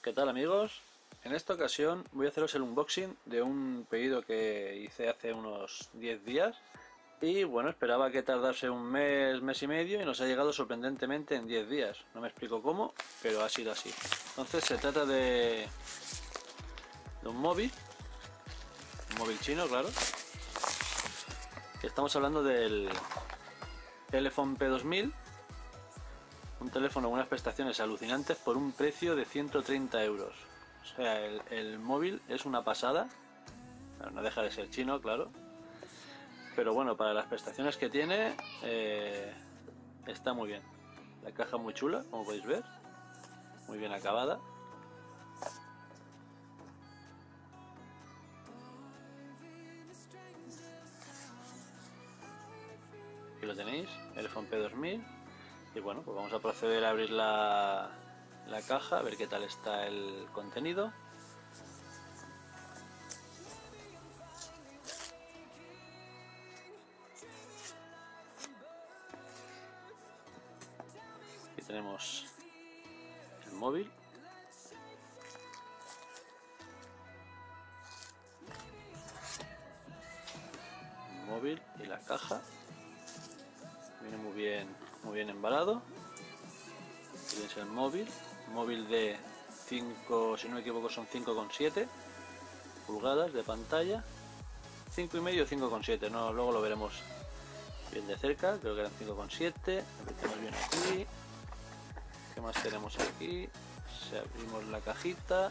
¿qué tal amigos? En esta ocasión voy a haceros el unboxing de un pedido que hice hace unos 10 días y bueno, esperaba que tardase un mes, mes y medio y nos ha llegado sorprendentemente en 10 días. No me explico cómo, pero ha sido así. Entonces se trata de, de un móvil, un móvil chino, claro. Estamos hablando del Telephone P2000 un teléfono con unas prestaciones alucinantes por un precio de 130 euros. O sea, el, móvil es una pasada. no deja de ser chino, claro. Pero bueno, para las prestaciones que tiene, eh, está muy bien. La caja muy chula, como podéis ver. Muy bien acabada. Aquí lo tenéis, el iPhone P2000 y bueno, pues vamos a proceder a abrir la, la caja, a ver qué tal está el contenido. Aquí tenemos el móvil. El móvil y la caja. Viene muy bien muy bien embalado. El móvil. Móvil de 5 si no me equivoco son 5,7 pulgadas de pantalla. 5 y medio 5,7 no luego lo veremos bien de cerca. Creo que eran 5,7 metemos bien aquí. ¿qué más tenemos aquí? si abrimos la cajita.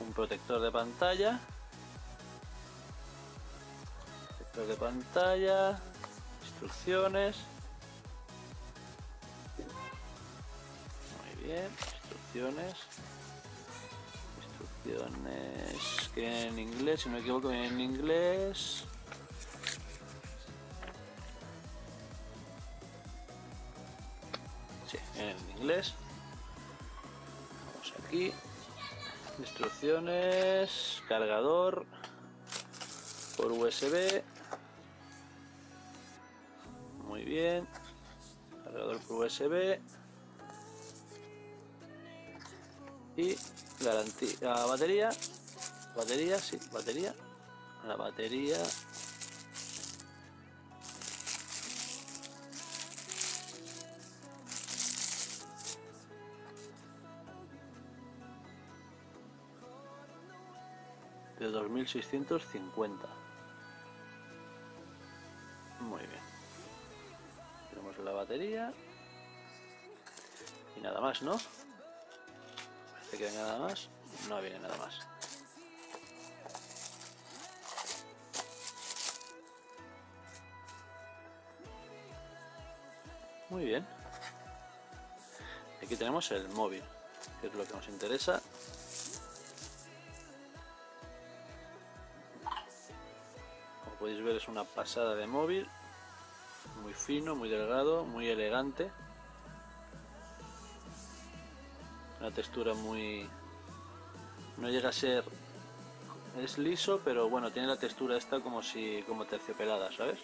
Un protector de pantalla de pantalla, instrucciones. Muy bien, instrucciones. Instrucciones que en inglés, si no me equivoco, en inglés. Sí, en inglés. Vamos aquí. Instrucciones, cargador por USB bien. Cargador por USB y garantía batería. Batería sí batería. La batería. De 2650 muy bien la batería. Y nada más, ¿no? Parece que nada más. No viene nada más. Muy bien. Aquí tenemos el móvil, que es lo que nos interesa. Como podéis ver es una pasada de móvil muy fino, muy delgado, muy elegante. Una textura muy... No llega a ser... Es liso, pero bueno, tiene la textura esta como si... como terciopelada, ¿sabes?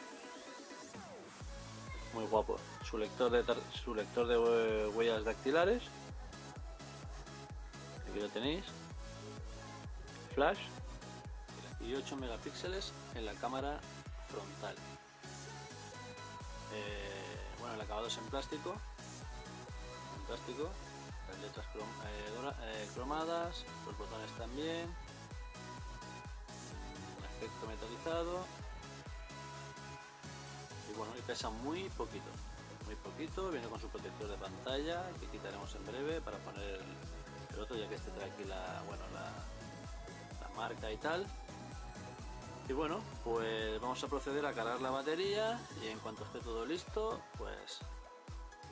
Muy guapo. Su lector de, su lector de huellas dactilares. Aquí lo tenéis. Flash. Y 8 megapíxeles en la cámara frontal. Eh, bueno, el acabado es en plástico, en plástico, las letras eh, eh, cromadas, los botones también, un efecto metalizado. Y bueno, y pesa muy poquito, muy poquito, viene con su protector de pantalla que quitaremos en breve para poner el, otro ya que este trae aquí la, bueno, la marca y tal y bueno, pues vamos a proceder a cargar la batería y en cuanto esté todo listo, pues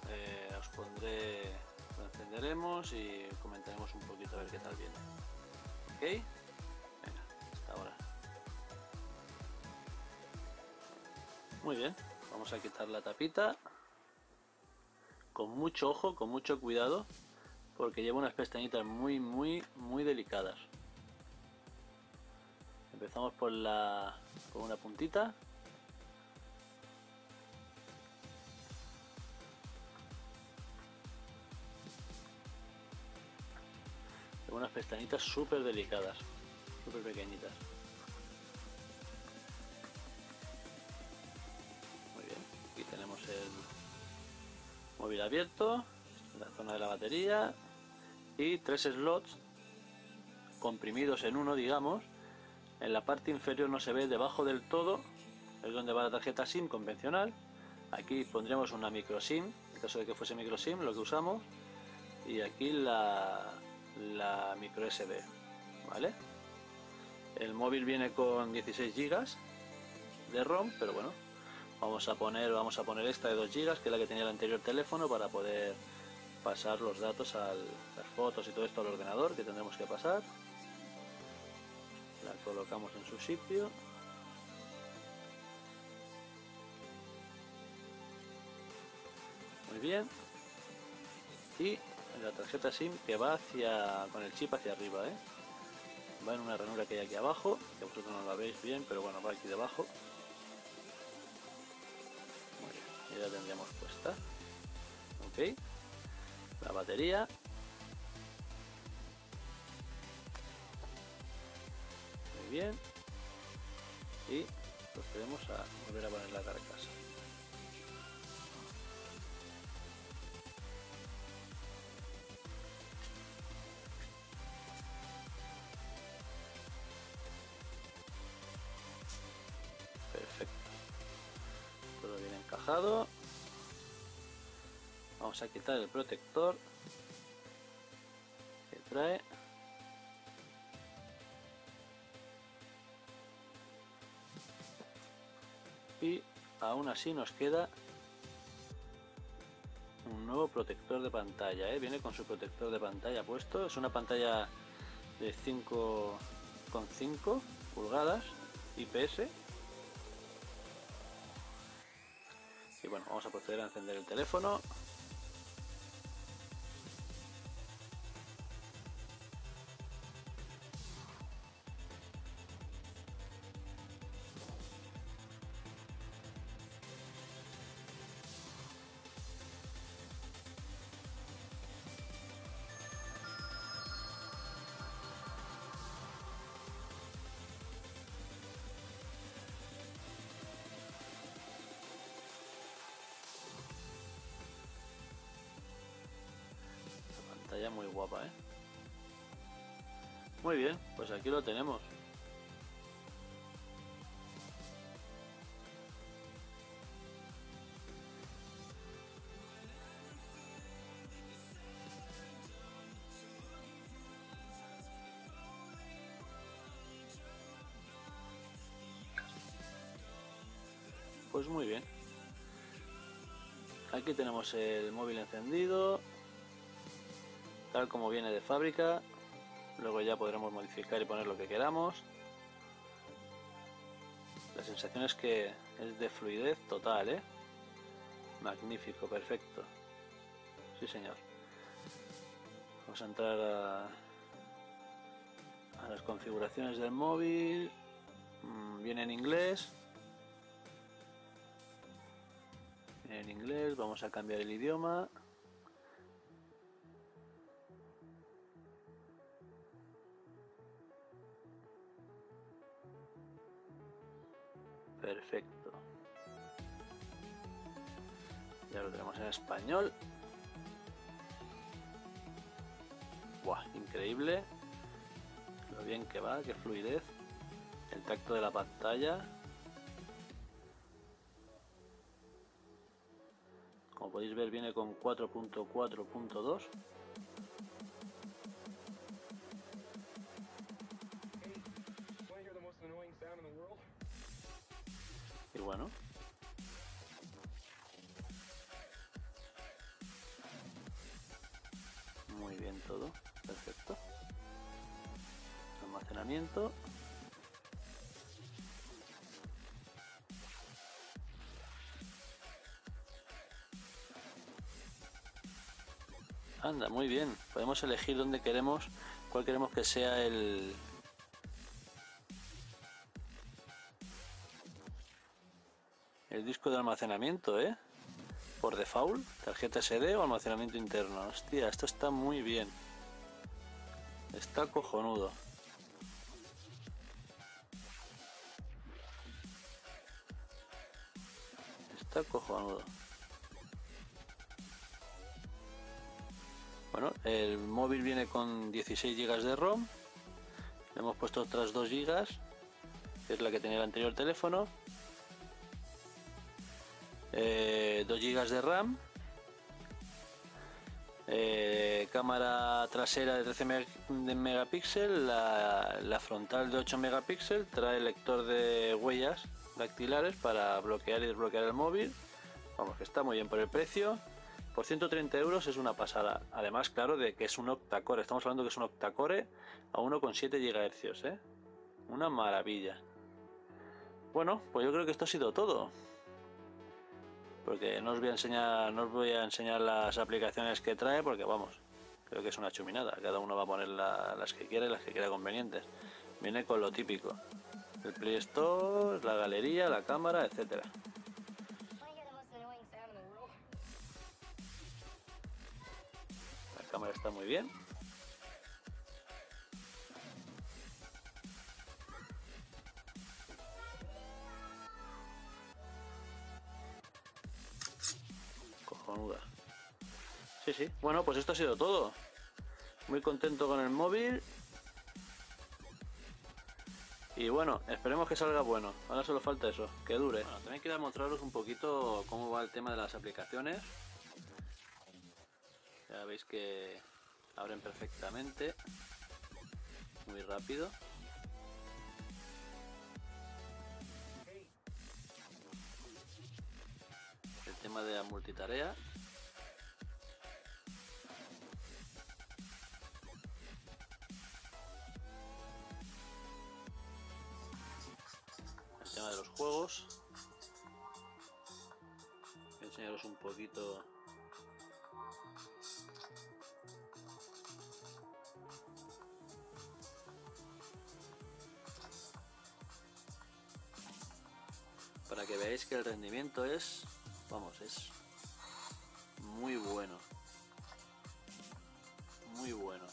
eh, os pondré, lo encenderemos y comentaremos un poquito a ver qué tal viene. ¿Ok? Venga, hasta ahora. Muy bien, vamos a quitar la tapita. Con mucho ojo, con mucho cuidado, porque lleva unas pestañitas muy, muy, muy delicadas. Empezamos por la por una puntita. Con unas pestañitas súper delicadas, súper pequeñitas. Muy bien, aquí tenemos el móvil abierto, la zona de la batería y tres slots comprimidos en uno, digamos, en la parte inferior no se ve debajo del todo, es donde va la tarjeta SIM convencional. Aquí pondríamos una micro SIM, en caso de que fuese micro SIM, lo que usamos. Y aquí la, micro SD, ¿vale? El móvil viene con 16 GB de ROM, pero bueno, vamos a poner vamos a poner esta de 2 GB, que es la que tenía el anterior teléfono, para poder pasar los datos a las fotos y todo esto al ordenador que tendremos que pasar. La colocamos en su sitio. Muy bien. Y la tarjeta SIM que va hacia con el chip hacia arriba, ¿eh? Va en una ranura que hay aquí abajo, que vosotros no la veis bien, pero bueno, va aquí debajo. Muy bien, ya la tendríamos puesta. Ok. La batería. Bien. Y procedemos a volver a poner la carcasa. todo bien encajado vamos a quitar el protector que trae y aún así nos queda un nuevo protector de pantalla ¿eh? viene con su protector de pantalla puesto. Es una pantalla de 5,5 pulgadas IPS y bueno vamos a proceder a encender el teléfono ya muy guapa, ¿eh? Muy bien, pues aquí lo tenemos. Pues muy bien. Aquí tenemos el móvil encendido, tal como viene de fábrica luego ya podremos modificar y poner lo que queramos. La sensación es que es de fluidez total ¿eh? magnífico, perfecto. Sí señor. Vamos a entrar a, las configuraciones del móvil. Mm, viene en inglés. Viene en inglés, vamos a cambiar el idioma Perfecto. Ya lo tenemos en español. Buah, increíble. Lo bien que va, qué fluidez. El tacto de la pantalla. Como podéis ver viene con 4.4.2. Y bueno. Muy bien todo, perfecto. Almacenamiento. Anda, muy bien. Podemos elegir dónde queremos, cuál queremos que sea el, el disco de almacenamiento, ¿eh? Por default, tarjeta SD o almacenamiento interno. Hostia, esto está muy bien. Está cojonudo. Está cojonudo. Bueno, el móvil viene con 16 GB de ROM. Le hemos puesto otras 2 GB, que es la que tenía el anterior teléfono. 2 eh, GB de RAM. Eh, cámara trasera de 13 megapíxeles, la, la, frontal de 8 megapíxeles, trae lector de huellas dactilares para bloquear y desbloquear el móvil. Vamos, que está muy bien por el precio. Por 130 euros es una pasada. Además, claro, de que es un octacore. Estamos hablando que es un octacore a 1,7 GHz, ¿eh? Una maravilla. Bueno, pues yo creo que esto ha sido todo. Porque no os voy a enseñar, no os voy a enseñar las aplicaciones que trae, porque vamos, creo que es una chuminada. Cada uno va a poner las que quiere, las que quiera convenientes. Viene con lo típico. El Play Store, la galería, la cámara, etcétera. cámara está muy bien. Cojonuda. Sí, sí. Bueno, pues esto ha sido todo. Muy contento con el móvil. Y bueno, esperemos que salga bueno. Ahora solo falta eso, que dure. Bueno, también quiero mostraros un poquito cómo va el tema de las aplicaciones. Ya veis que abren perfectamente, muy rápido. Tema de multitarea. El tema de los juegos. Voy a enseñaros un poquito para que veáis que el rendimiento es, vamos, es muy bueno. Muy bueno.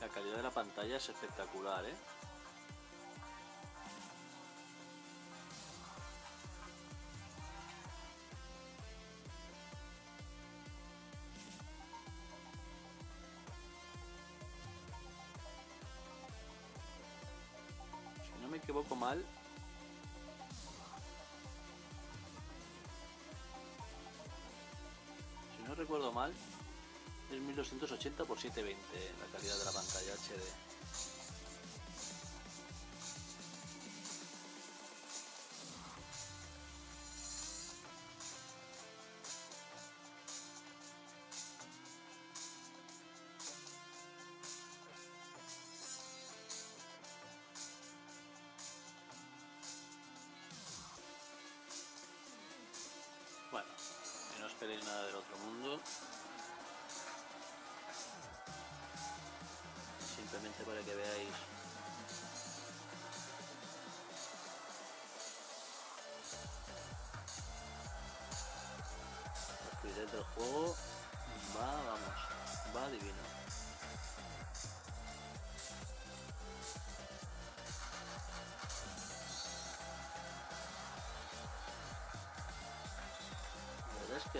La calidad de la pantalla es espectacular, ¿eh? Mal, si no recuerdo mal, es 1280 x 720 la calidad de la pantalla HD. Esperéis nada del otro mundo. Simplemente para que veáis la fluidez del juego va, vamos, va divino.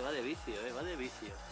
Va de vicio, eh, va de vicio.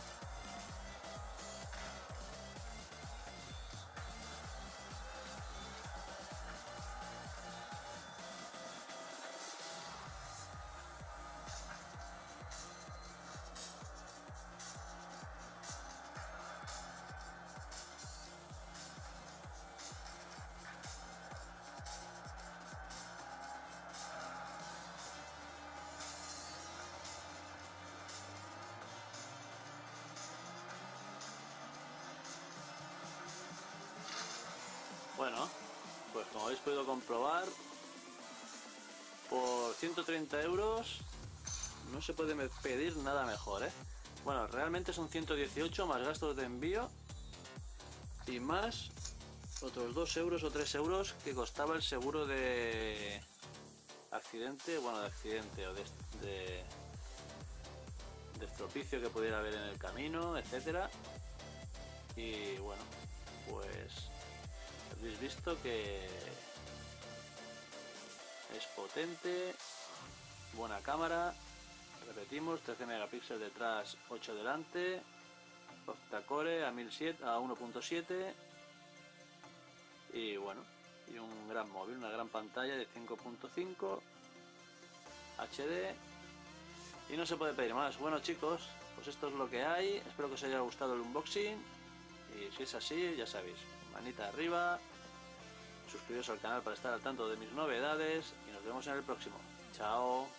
Bueno, pues como habéis podido comprobar, por 130 euros no se puede pedir nada mejor, ¿eh? Bueno, realmente son 118 más gastos de envío y más otros 2 euros o 3 euros que costaba el seguro de accidente, bueno, de accidente o de, de, que pudiera haber en el camino, etcétera. Y bueno, pues habéis visto que es potente, buena cámara, repetimos, 13 megapíxeles detrás, 8 delante, octa-core a, 1007, a 1.7 y bueno, y un gran móvil, una gran pantalla de 5.5 HD y no se puede pedir más. Bueno chicos, pues esto es lo que hay, espero que os haya gustado el unboxing y si es así, ya sabéis, manita arriba, suscribiros al canal para estar al tanto de mis novedades y nos vemos en el próximo. Chao.